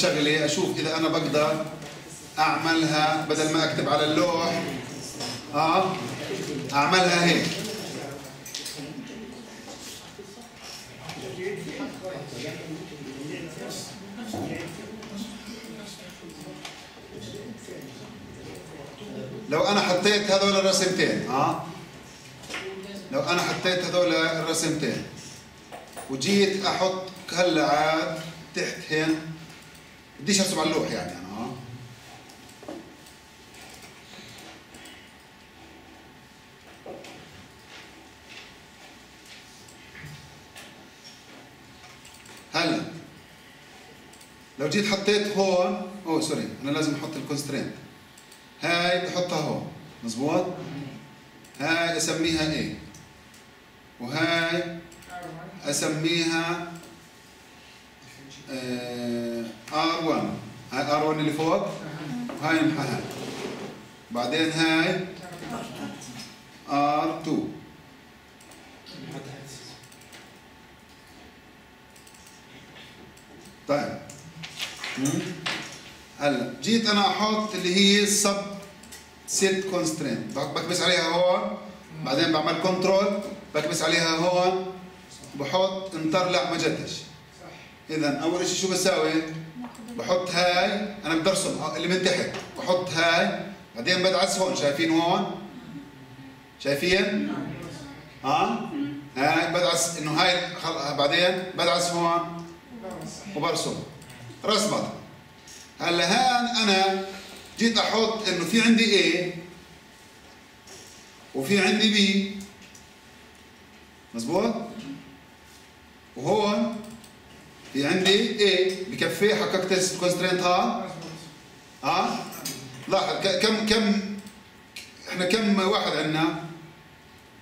شغلة أشوف إذا أنا بقدر أعملها بدل ما أكتب على اللوح. آه أعملها هيك. لو أنا حطيت هذول الرسمتين آه لو أنا حطيت هذول الرسمتين وجيت أحط هلا عاد تحت هين بديش ارسم على اللوح يعني. أنا آه هلا لو جيت حطيت هون oh sorry أنا لازم أحط ال constraint هاي بحطها هون مزبوط؟ هاي أسميها إيه؟ وهاي أسميها R 1 هاي R 1 اللي فوق؟ وهاي نمحها بعدين هاي R 2 طيب. هلا جيت أنا أحط اللي هي ال sub set constraint بكبس عليها هون. بعدين بعمل control بكبس عليها هون. بحط انطر لا ما جدش اذا أول شيء شو بساوي بحط هاي أنا بدي ارسم اللي من تحت. بحط هاي. بعدين بدعس هون. شايفين هون؟ شايفين؟ ها؟ هاي بدعس إنه هاي خل... بعدين بدعس هون. وبرسم. رسمت. هلأ هان أنا جيت أحط إنه في عندي A وفي عندي B. مزبوط؟ وهون في عندي A بكفي حققت الكونسترينت ها؟ ها؟ لاحظ كم كم إحنا كم واحد عندنا؟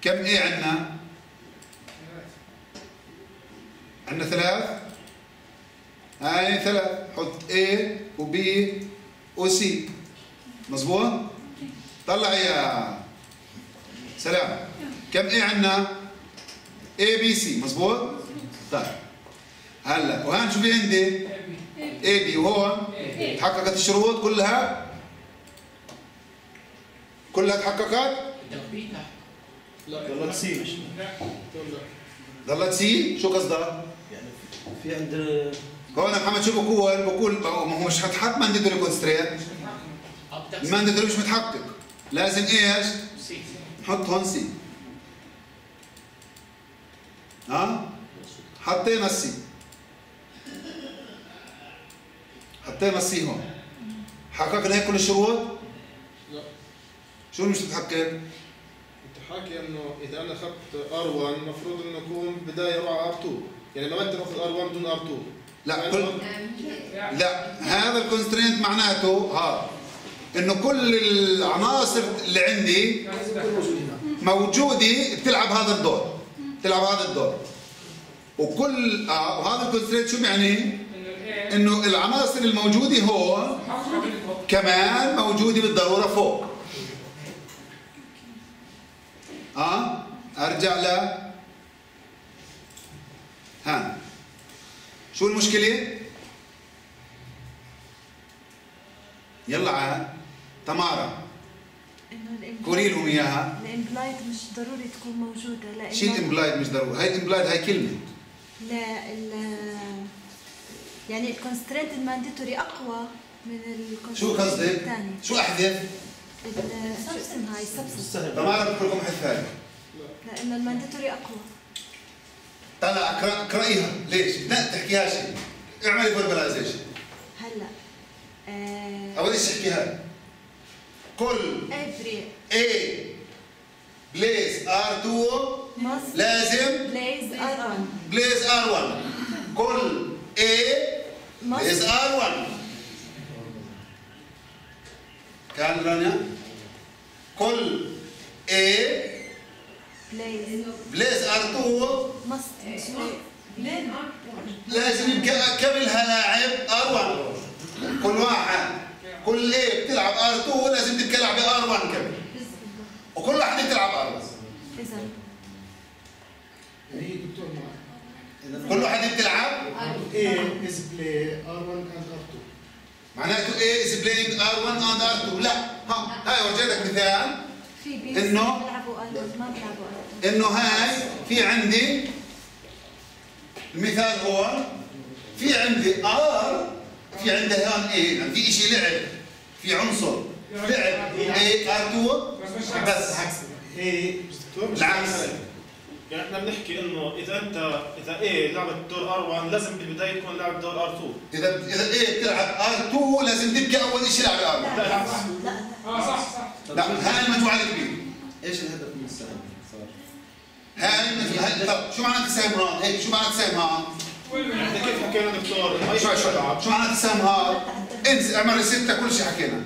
كم A عندنا؟ عندنا ثلاث؟ هاي ثلاث. حط A و B و C. مزبوط طلع يا سلام. كم A عندنا؟ A B C. مزبوط طيب. هلا. وهان شو في عندي؟ A B. وهون تحققت الشروط كلها؟ كلها تحققت؟ يلا تسيب ضلت سي شو قصدك؟ يعني في عند هون محمد شو بقول بقول ما هو مش حتحط مانديتوري كونستريت المانديتوري مش متحقق. لازم إيش؟ نحط هون سي ها؟ حطينا السي السي هون حققنا هيك كل الشروط لا. شو مش انت حاكي إنه إذا أنا أخذت R1 المفروض إنه يكون بداية روعه R2 يعني ما أنت تاخذ R1 بدون R2 لا كل لا هذا ال constraint معناته ها إنه كل العناصر اللي عندي موجودة بتلعب هذا الدور. بتلعب هذا الدور. وكل آه وهذا ال constraint شو بيعني؟ إنه العناصر الموجودة هون كمان موجودة بالضرورة فوق. آه؟ أرجع ل ها. شو المشكلة؟ يلا عاد. تمارا. قولي لهم إياها. ال implied مش ضروري تكون موجودة لأنه شيل implied مش ضروري. هاي implied هاي كلمة. لا ال يعني ال constraint ال mandatory أقوى من ال constraint شو قصدك؟ شو أحذف؟ ال- شو اسمها هاي ال subset سهل تمارا بقول لكم هاي لأنه ال mandatory أقوى. طلع اقرأ اقرأيها. ليش؟ لا تحكيها شيء. اعملي formalization هلا آه اول شيء احكي هاي كل every. A. بليس R2 must لازم. blaze R1 بليس R1 كل A. بليس must R1 كان رانيا كل A blaze بليس R2 must. لازم يبقى كملها لاعب R1 كل واحد. كل A بتلعب R2 لازم تبقى لاعبة R1 كمان. وكل واحدة بتلعب R1 اذا كل واحدة بتلعب A is play R1 and R2. معناته A is playing R1 and R2 لا. ها هاي ورجيتك مثال. في بي إنه- بيلعبوا أيضا ما بيلعبوا أيضا إنه هاي في عندي المثال هو في عندي R في عندي هون A يعني في شيء لعب في عنصر لعب. A R 2 بس. العكس. يعني إحنا بنحكي إنه إذا انت إذا A لعبت دور R1 لازم بالبداية تكون لعب دور R2 اذا إذا A بتلعب R 2 لازم تبقى أول شيء لعب R لا العكس لا لا. آه صح صح لا هاي المجموعة الكبيره إيش الهدف من السهم؟ هاي المجموعه هاي طب شو معنى هالسهم هون؟ هيك شو معنى هالسهم هون؟ إحنا كيف حكينا دكتور؟ شو شو شو معنى هالسهم هون؟ انسى اعمل ستة كل شيء حكينا.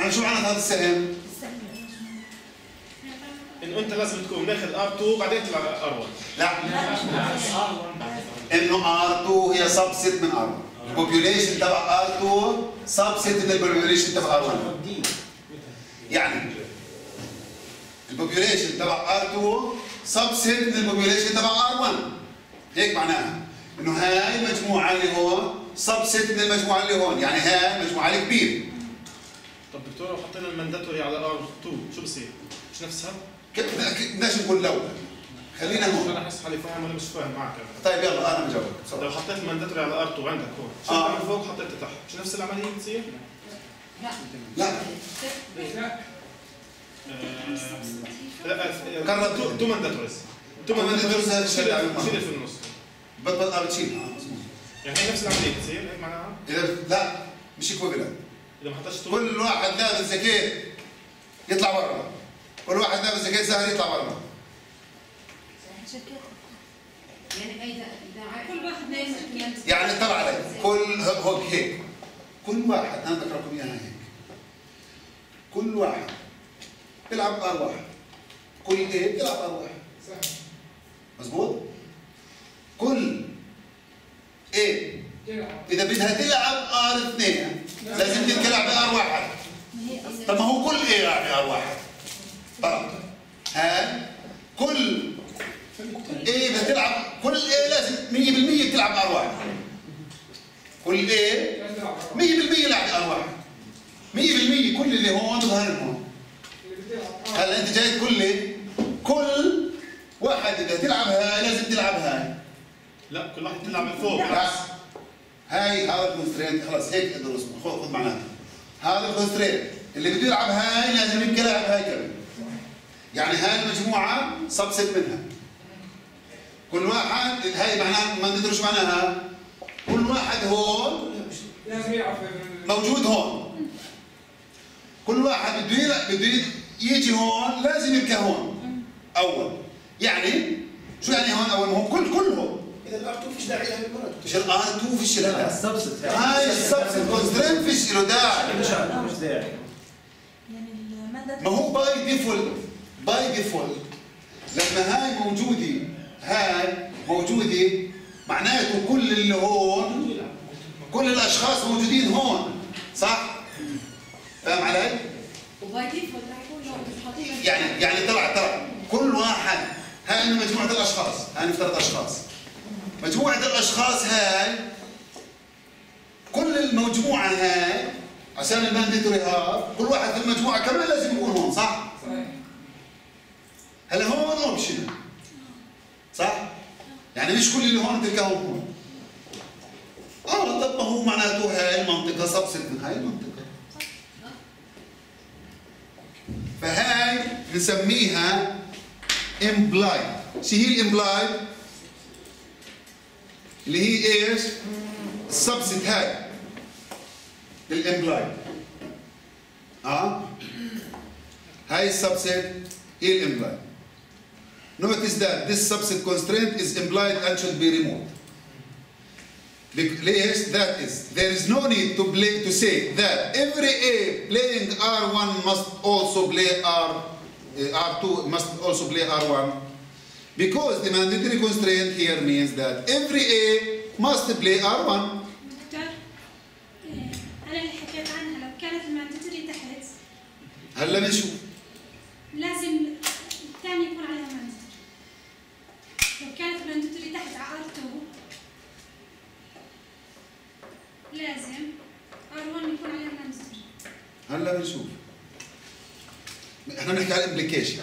أنا شو معنى هذا السهم؟ انه أنت لازم تكون ماخذ R2 بعدين تلعب R1 لا. إنه R2 هي subset من R1 ال population تبع R2 subset من ال population تبع R1 يعني ال population تبع R2 subset من ال population تبع R1 هيك معناها. إنه هاي المجموعه اللي هون subset من المجموعه اللي هون. يعني هاي المجموعه الكبيره طب دكتور لو حطينا ال mandatory على R2 شو بصير؟ مش نفسها؟ كيف بدناش نقول لو خلينا عشان هون أحس حالي فاهم وأنا مش فاهم معك أنا. طيب يلا أنا بجاوبك لو حطيت ال mandatory على R2 عندك هون. شلت آه. من فوق حطيته تحت مش نفس العملية بتصير؟ لا. آه، لا قرب. two- two mandatories two two mandatories اللي عملناه. شيل في النص. بطل آه بتشيل آه،. يعني هي نفس العملية بتصير هيك معناها؟ إذا لا مش equivalent إذا ما حطيتش two كل واحد لابس جاكيت يطلع برا كل واحد لابس زهري يطلع برا يعني يعني طلع علي. كل هو هيك. كل واحد أنا بقرا لكم إياها هيك. كل واحد. بيلعب R واحد كل A؟ بيلعب R واحد صح مزبوط كل A؟ إذا بدها تلعب R اثنين لازم تلعب ب R واحد طب ما هو كل A يلعب ب R واحد طب ها؟ كل A بدها تلعب كل A لازم 100% تلعب R واحد كل A لازم تلعب 100% لعب R واحد 100% كل اللي هون بظهر هون بتلعب هلا أنت جاي تقول لي كل واحد إذا تلعب هاي لازم تلعب هاي لا كل واحد تلعب من فوق. بس هاي هذا ال constraint خلاص هيك أدرس. خذ خذ معناها هذا ال constraint اللي بده يلعب هاي لازم يبقى يلعب هاي كمان. يعني هاي المجموعة subset منها. كل واحد هاي معناها ما ندري شو معناها. كل واحد هون موجود هون. كل واحد بده بده يجي هون لازم يبقى هون. أول. يعني شو يعني هون؟ أول ما هو كل كل هون. إذا ال R2 فيش داعي لها بالمرة مش ال R 2 فيش لها ال subset هاي ال subset constraint فيش له داعي. مش داعي. يعني ما هو by default by default لما هاي موجودة هاي موجودة معناته كل اللي هون كل الأشخاص موجودين هون صح؟ فاهم علي؟ و by default يعني يعني طلع طلع كل واحد هاي إنه مجموعة الأشخاص هاي نفترض أشخاص مجموعة الأشخاص هاي كل المجموعة هاي عشان ال mandatory هاي كل واحد في المجموعة كمان لازم يكون هون صح؟ صحيح هلا هون option صح؟ يعني مش كل اللي هون تلقاهم هون آه طب ما هو معناته هاي المنطقة subset من هاي المنطقة. فهاي بنسميها implied. شو هي ال implied؟ اللي هي إيش؟ السبست هاي. الامبلايد آه؟ هاي السبست هي الامبلايد Notice that this subset constraint is implied and should be removed. Bec- ليش? That is, there is no need to play to say that every A playing R1 must also play R, uh, R2 must also play R1 because the mandatory constraint here means that every A must play R1. دكتور إيه، انا اللي حكيت عنها لو كانت المانداتوري تحت هلا بنشوف لازم الثاني يكون عليها مانداتوري لو كانت المانداتوري تحت على R2 لازم R1 يكون عليها هلا بنشوف. إحنا بنحكي على ال implication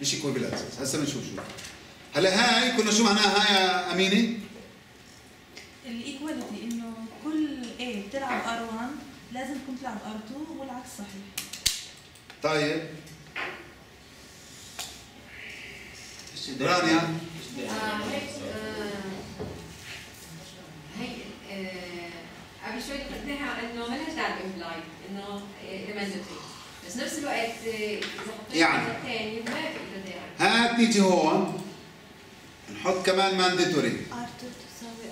مش equivalence هسه بنشوف شو. هلا هاي كنا شو معناها هاي يا أمينة؟ ال equality إنه كل A بتلعب R1 لازم تكون تلعب R2 والعكس صحيح. طيب. رانيا قبل شوي ذكرتها انه ما لهاش دعوه ب imply انه mandatory بس نفس الوقت يعني. ثاني ما في هات نيجي هون نحط كمان mandatory R2 تساوي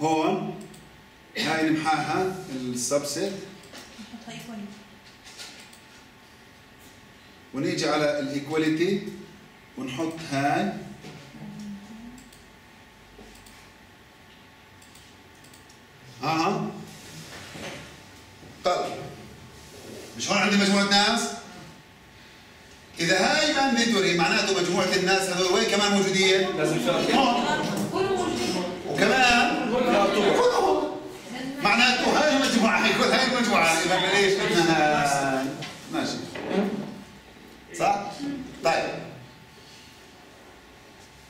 R1 هون هاي ال subset نحطها equality ونيجي على ال equality ونحط هاي آه طيب. مش هون عندي مجموعة ناس؟ إذا هاي مانديتوري معناته مجموعة الناس هذول وين كمان موجودين؟ لازم هون. وكمان؟ كلهم. معناته هاي المجموعة حيكون هاي المجموعة. إذا ليش بدنا هاي. ماشي. صح؟ طيب.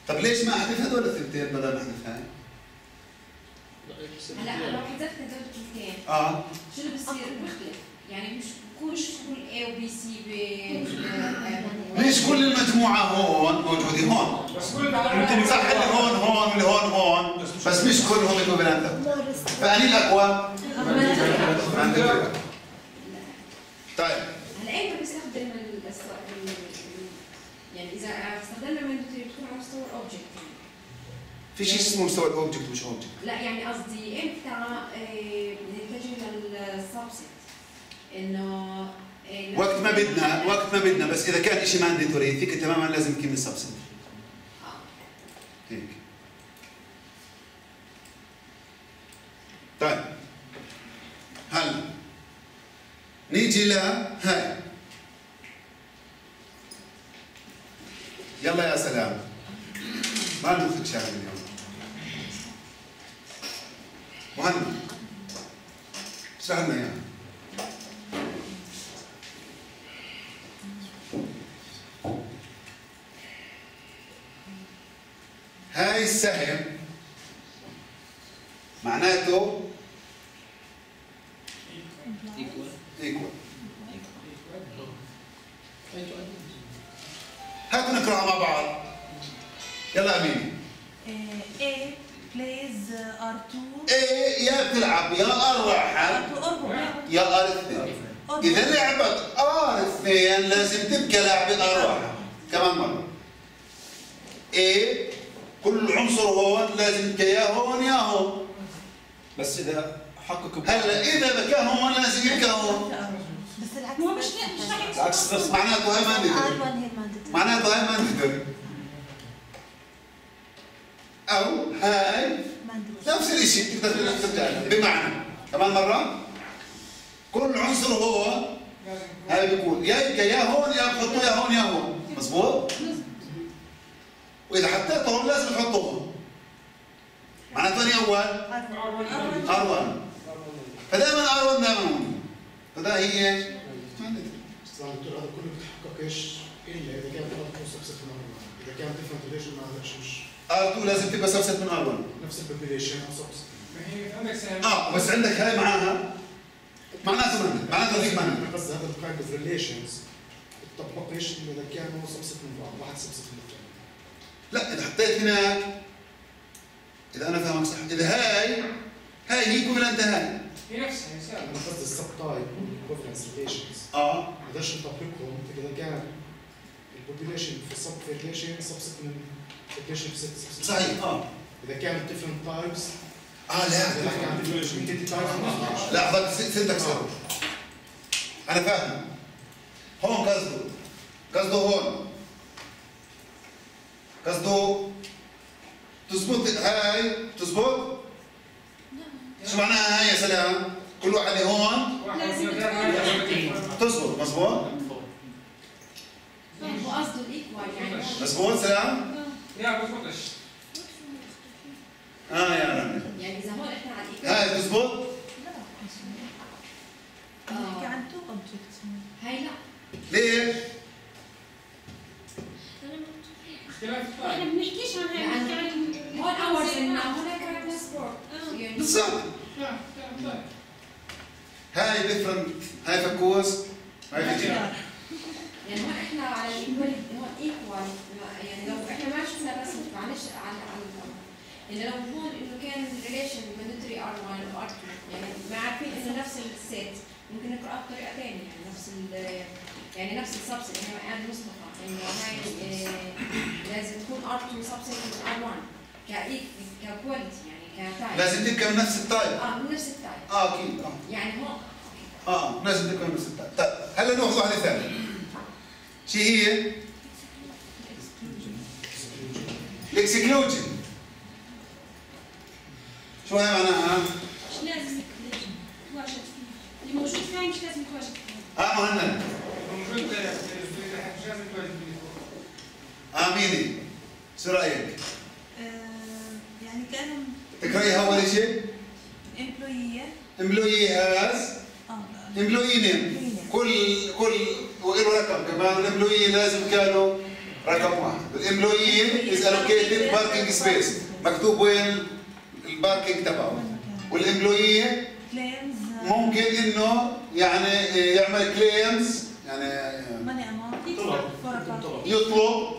طب ليش ما احذف هذول الثنتين بدل ما احذف هاي؟ هلا لو حذفت هدول الاثنين آه. شو اللي بصير بيختلف يعني مش كل مش كل A و B C ب ليش كل المجموعة هون موجودين هون؟ بس كل صح اللي هون. هون واللي هون هون. بس مش كلهم ايكوفالنت فأني الأقوى؟ عندك طيب. هلا بستخدم الس- ال- ال- يعني إذا استخدمنا mandatory بتكون على مستوى ال object في شيء اسمه مستوى ال object مش object. لا يعني قصدي إمتى آه، نتجه لل subset إنه آه، وقت ما بدنا وقت ما بدنا بس إذا كان شيء mandatory فيك تماما لازم يكون من subset آه. هيك. طيب. هلا نيجي ل هاي يلا يا سلام. ما ناخذ شاهد اليوم. Sana يا بتلعب يا R واحد R2 R1 يا R اثنين إذا لعبت R اثنين لازم تبقى لعبة R واحد كمان مرة. إيه؟ كل عنصر هون لازم يبقى يا هون يا هون. بس إذا حققوا هلا إذا بكى هون لازم يبقى هون. بس العكس. هو مش مش العكس خلص معناته هاي mandatory R1 هي ال mandatory معناته هاي mandatory أو هاي نفس الشيء تقدر ترجع بمعنى كمان مرة كل عنصر هو هاي بيكون يا يا هون يا بحطه يا هون يا هون مزبوط واذا حطيته هون لازم تحطه هون معناته اني اول R1 R1 فدائما R1 دائما هون فده هي هذا كله بيتحققش الا اذا كان R1 اذا كان different relation ما مش R2 لازم تبقى subset من R1 نفس ال population أو subset ما هي عندك سهم آه بس عندك هاي معاها معناته من معناته هيك معناته أنا قصدي هذا ال kind of relations بتطبقش الا اذا كانوا subset من بعض واحد subset من الثاني لا اذا حطيت هناك اذا أنا فاهمك صح اذا هاي هاي هي equivalent هاي هي نفسها هي أنا قصدي ال subtype والكوفرنس ريليشنز آه ما نقدرش نطبقهم اذا كان البوبيليشن في السب ريليشن سبست من الريليشن في سبست صحيح آه. إذا كان different types آه لا. types لا احضر سنتك سر أنا فاهم. هون قصده. قصده هون. قصده تزبط هاي تزبط شو معناها هاي يا سلام؟ كل واحد هون؟ تزبط مزبوط مزبوط سلام لا بفوتش آه يا رامي يعني اذا هون إحنا على هاي تزبط نحكي عن 2 object هاي لا ليش؟ إحنا بنحكيش عن هاي بنحكي عن هون اورز هون كاركتر سبورت آه. يعني بالضبط هاي ديفرنت هاي فكوس هاي فيجي يعني هون إحنا على الايكوال هون ايكوال يعني لو إحنا ما شفنا الرسم معلش على على يعني لو هون إنه كان ريليشن مانديتوري ار 1 و ار 2 يعني ما عارفين إنه نفس السيت ممكن نقرأها بطريقة ثانية يعني نفس ال يعني نفس السبسيت يعني قال مصطفى. انه هاي آه، لازم تكون R 2 subset من R 1 كايك ك equality يعني ك type لازم من نفس ال type آه من نفس ال type آه أكيد آه. يعني هون آه لازم من نفس ال type طيب هلا نأخذ واحدة ثانية. شو هي؟ ال exclusion شو هي معناها؟ مش لازم تواجد فيها اللي موجود فيها مش لازم تواجد فيها آه مهند موجود مش لازم تواجد فيه آه ميني شو رايك؟ يعني كانوا تكرهيها اول شيء؟ employee employee has آه employee name كل كل وله رقم. كمان ال employee لازم كانوا رقم واحد. ال employee is allocated parking space مكتوب وين ال parking تبعه. وال employee claims ممكن إنه يعني يعمل claims يعني يطلب.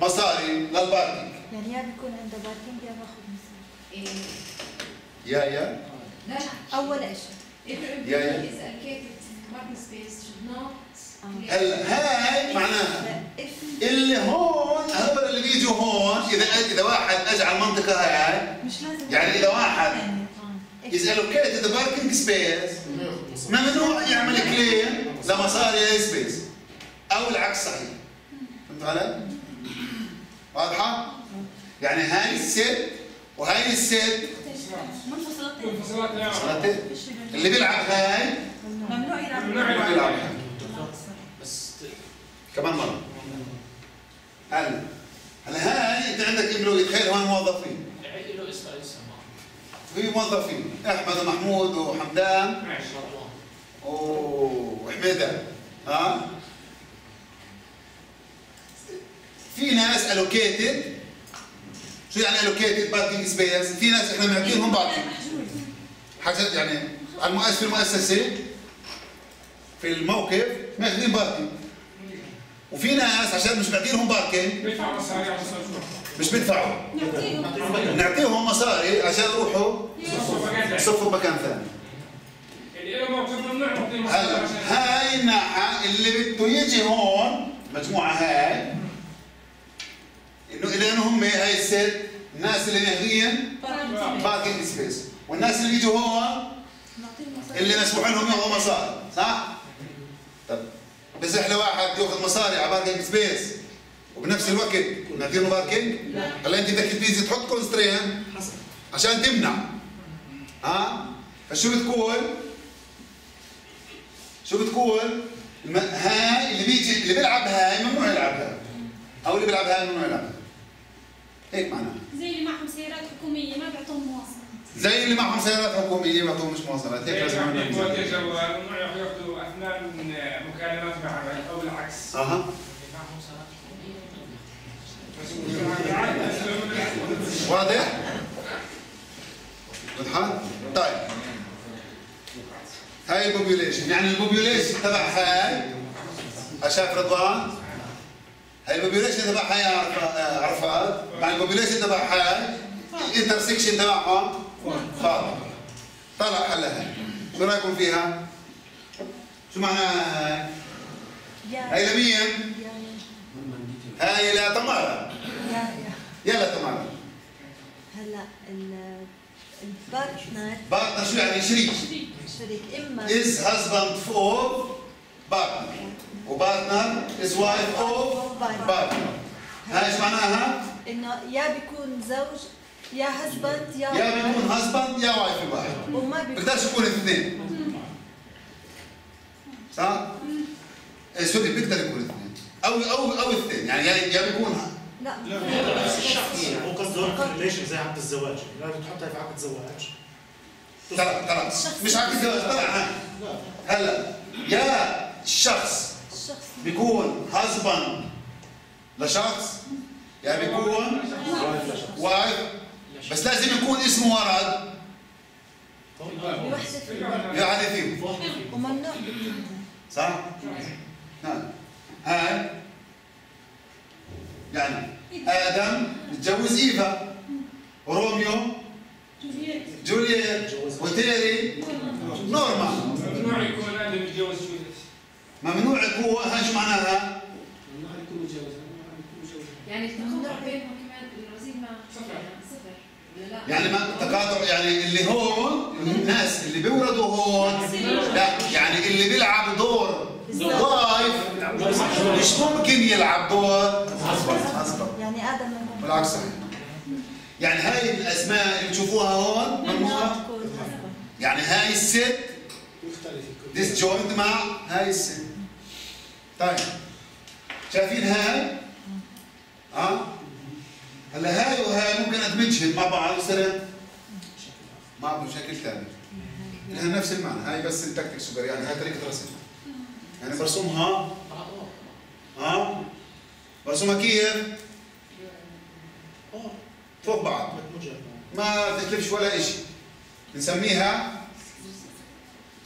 مصاري لل parking. يعني يا بيكون عنده parking يا باخذ مصاري. إيه، يا يا. لا لا. أول شيء If your هلا هاي معناها اللي هون هذول اللي بيجوا هون إذا إذا واحد اجى على المنطقة هاي مش لازم. يعني إذا واحد allocated the parking space ممنوع يعمل claim لمصاري space أو العكس صحيح. فهمت علي؟ واضحة؟ يعني هاي ال set وهاي ال set منفصلتين. صارت اللي بيلعب هاي ممنوع يلعب. ممنوع يلعب. كمان مرة. هلا هلا هاي أنت عندك املوي تخيل هون موظفين. في موظفين أحمد ومحمود وحمدان. وحميدة ها؟ في ناس allocated. شو يعني allocated parking space في ناس إحنا بنعطيهم باركينج حاجات يعني في المؤسسة في الموقف مأخذين parking وفي ناس عشان مش معطينهم parking بيدفع مصاري شو؟ مش بيدفعوا. نعطيهم. نعطيهم مصاري عشان يروحوا يصفوا مكان ثاني. يصفوا بمكان ثاني اللي له موقف ممنوع نعطيه مصاري هلا عشان هاي الناحية اللي بده يجي هون مجموعة هاي إنه إلى إنه هم هاي ال set الناس اللي ماخذين parking space والناس اللي بيجوا هون اللي مسموح لهم ياخذوا مصاري صح؟ طب بصح لواحد ياخذ مصاري على parking space. وبنفس الوقت نعطيه parking هلا انت بدك تيجي تحط constraint عشان تمنع. ها؟ فشو بتقول؟ شو بتقول؟ هاي اللي بيجي اللي بيلعب هاي ممنوع يلعب هاي. أو اللي بيلعب هاي ممنوع يلعب هاي. هيك معناها. زي اللي معهم سيارات حكومية ما بيعطوهم مواصلات. زي اللي معهم سيارات حكومية ما مش مواصلات. هيك لازم نعمل ممنوع ياخذوا أثناء مكالمات مع أو العكس أها. واضح؟ واضحة؟ طيب. هاي ال population يعني ال population تبع هاي شايف رضوان. هاي ال population تبع هاي آه، عرفات. مع ال population تبع هاي ال intersection تبعهم. طلع هلا هاي شو رايكم فيها؟ شو معناها هاي؟ هاي لمين؟ هاي لتمارا يلا تمارا هلا ال- ال partner partner شو يعني شريك شريك اما is husband of partner و partner is wife of partner هاي إيش معناها؟ انه يا بيكون زوج يا husband يا يا بيكون husband يا wife الواحد وما بيقدرش يكون الاثنين صح؟ إيه sorry بيقدر يكون الاثنين أو أو أو الاثنين يعني يا يا بيكون لا. هو قصده relation زي عقد الزواج؟ لازم تحطها في عقد زواج ترى ترى. مش عارف الزواج طلع هاي هلا يا الشخص الشخص بيكون husband لشخص. يا بيكون wife بس لازم يكون اسمه ورد بوحدة فيه يعني وممنوع صح؟ نعم هاي يعني آدم متجوز ايفا وروميو جولييت جولييت وتيري نورمال ممنوع يكون آدم يتجوز جوزيف ممنوع يكون هاي شو معناها؟ يعني التقاطع بينهم كمان الرصيد ما صفر. صفر ولا لا؟ يعني ما تقاطع يعني اللي هون الناس اللي بيولدوا هون. لا يعني اللي بيلعب دور. ضايف مش ممكن يلعب دور. يعني من بالعكس صحيح. يعني هاي الأسماء اللي بتشوفوها هون ممنوع ممنوع؟ تكون husband يعني هاي ال set disjoint مع هاي ال set. طيب. شايفين هاي؟ ها؟ هلا هاي وهاي ممكن ادمجهم مع بعض يصير مع بشكل ثاني لها نفس المعنى. هاي بس syntactic sugar يعني هاي طريقة رسم. يعني برسمها ها؟ برسمها كيف؟ فوق بعض. ما تكلفش ولا شيء بنسميها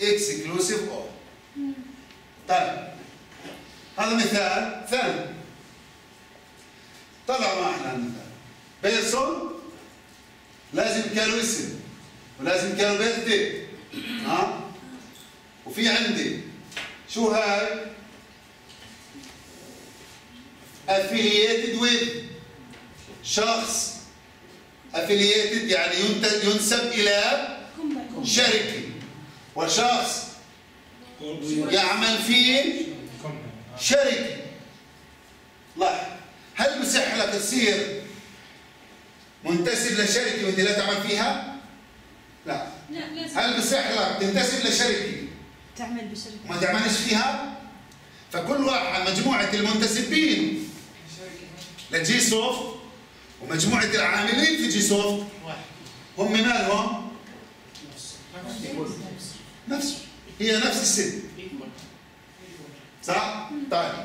exclusive or طيب. هذا مثال ثاني. طلع معنا المثال. person لازم يكون له اسم ولازم يكون له birthday ها؟ وفي عندي شو هاي؟ affiliated with شخص affiliated يعني ينسب إلى شركة. وشخص يعمل في شركة. لاحظ هل بصح لك تصير منتسب لشركة وانت لا تعمل فيها؟ لا. هل بصح لك تنتسب لشركة تعمل بشركة. وما تعملش فيها؟ فكل واحد مجموعة المنتسبين. لجي سوفت ومجموعة العاملين في جي سوفت هم مالهم؟ نفسه هي نفس ال set. صح؟ طيب.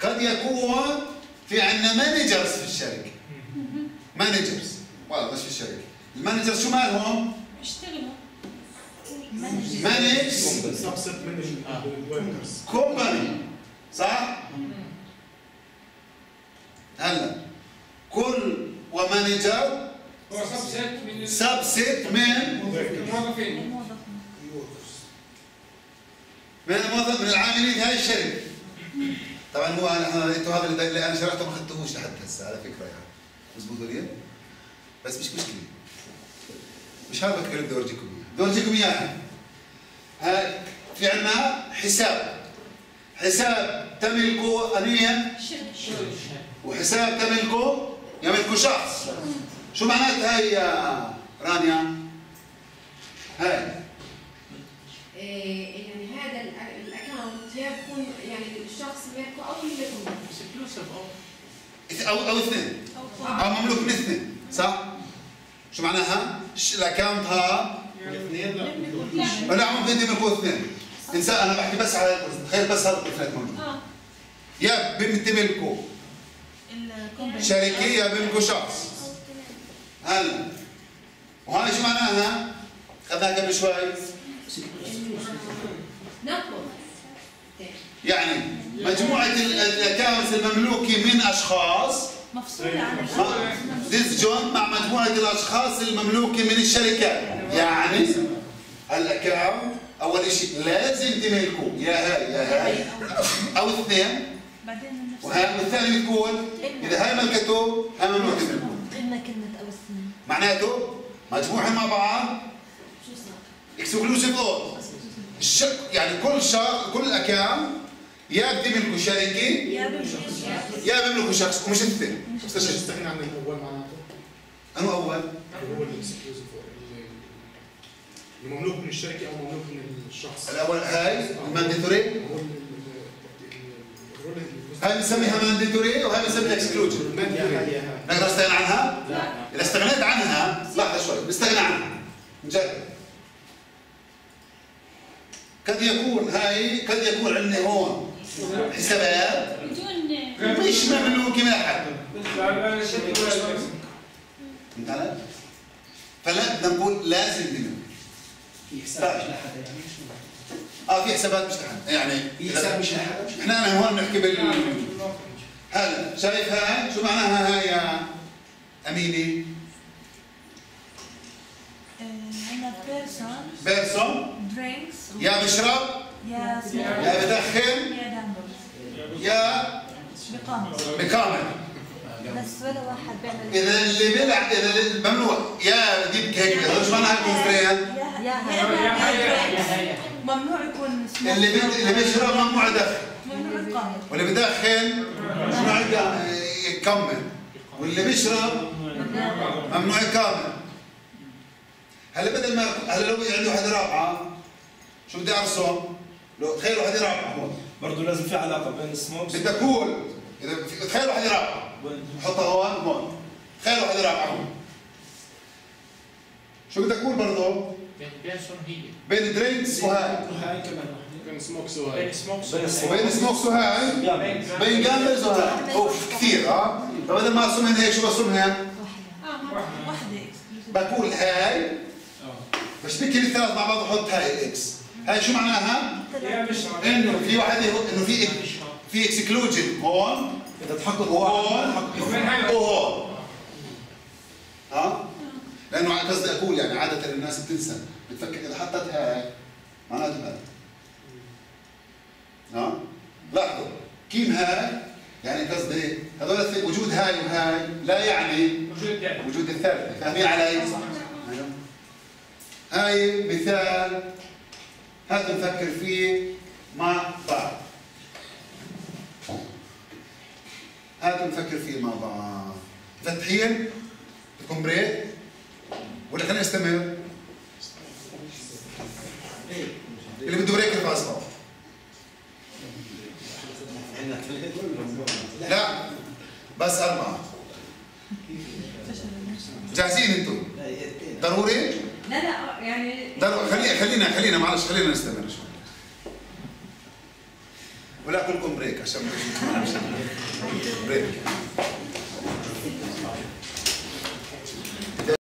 قد يكون في عندنا managers في الشركة. مانجرز والله مش في الشركة المانجرز شو مالهم؟ اشتغلوا مانج من الوركرز كومباني صح؟ هلا كل ومانجر هو سبسيت من من الموظفين الموظف من الموظف من العاملين في هاي الشركة طبعا هو أنا أنتوا هذا اللي اللي أنا شرحته ما اخذتوهوش لحد هسه على فكره يعني مزبوط ولا؟ بس مش مشكله مش هذا بكره بدي اورجيكم اياه بدي اورجيكم اياها هاي في عندنا حساب حساب تملكه شركة وحساب تملكه يملكه شخص شو معنات هاي يا رانيا؟ هاي إيه، يعني هذا ال- الاكونت يا بكون يعني الشخص مالكه أو اللي أو أو اثنين أو مملوك من اثنين صح؟ شو معناها؟ ش- الاكونت ها؟ الاثنين لا لا ممكن يملكوا اثنين. إنسان أنا بحكي بس على تخيل بس هذا الطفلات موجود آه. يا الكومباني شركه يا بيملكوا شخص. هلا. وهاي شو معناها؟ اخذناها قبل شوي. يعني مجموعة ال accounts المملوكة من أشخاص مفصولة عن الأول disjoint مع مجموعة الأشخاص المملوكة من الشركات يعني ال account أول شيء لازم تملكوه يا هاي يا هاي. أو اثنين. وهاي والثاني بتكون إذا هاي ملكته هاي ممنوع تملكوه قلنا كلمة أو السنين معناته مجموعة مع بعض. اكسكلوسيف الشك يعني كل شخص كل أكاونت يا بتملكوا شركة يا بمشي يا بيملكوا شخص. ومش الاثنين بس استغنى عن الأول معناته؟ أنا أول. اللي هو الاكسكلوزيف اللي مملوك من الشركة أو مملوك من الشخص. الأول هاي المانديتوري هاي بنسميها مانديتوري وهاي بنسميها اكسكلوجن المانديتوري. نقدر نستغنى عنها؟ لا. إذا استغنيت عنها لحظة شوي بنستغنى عنها. نجرب قد يكون هاي قد يكون عندنا هون. حسابات بدون مش يكسب. فهمت علي؟ فلا بدنا نقول لازم في حساب مش لحدا يعني آه في حسابات مش لحد. يعني في حساب مش لحدا إحنا أنا هون نحكي بال هلا شايف هاي؟ شو معناها هاي يا عندنا بيرسون بيرسون درينكس يا بشرب يا بدخن يا بقامة بكامل بس ولا واحد بيعمل إذا اللي بيلعب إذا اللي ممنوع. يا ديك هيك شو معناها constraint يا يا يا هيا. drinks ممنوع يكون اللي بي... اللي بيشرب ممنوع يدخن ممنوع يقامر واللي بدخن ممنوع ي gamble. واللي بيشرب ممنوع ي gamble. هلا بدل ما هلا لو عنده وحده رابعة شو بدي ارسم؟ لو تخيل رابعه هون برضه لازم في علاقة بين ال smokes بدي أقول إذا في- تخيل وحده رابعه حطها هون هون تخيل وحده رابعه هون شو بدي أقول برضه؟ بين درينكس وهاي هاي كمان كان سموك سواي بين السموكس وبين سموكس وهاي بين جامبرز وهاي أوف كثير آه. طب بدل ما ارسمهن هيك شو برسمهن؟ آه واحدة. بقول هاي. بشبكي الثلاث مع بعض وحط هاي الاكس هاي شو معناها؟ إنه في واحد إنه في في exclusion هون؟ إذا من هاي وهون ها؟ لأنه على قصدي أقول يعني عادة الناس بتنسى. بتفكر إذا حطت هاي معناته هاي. ها؟ لاحظوا. قيم هاي؟ يعني قصدي هذول وجود هاي وهاي لا يعني وجود وجود الثالثة فاهمين علي؟ أيوة. هاي مثال هذا نفكر فيه مع بعض هذا نفكر فيه مع بعض فتحين break ولا خلينا نستمر؟ اللي بده break يرفع اصبعه لا بس أربعة جاهزين أنتم؟ ضروري؟ لا لا يعني ضروري خلينا خلينا خلينا معلش خلينا نستمر شوي. ولا كلكم break عشان break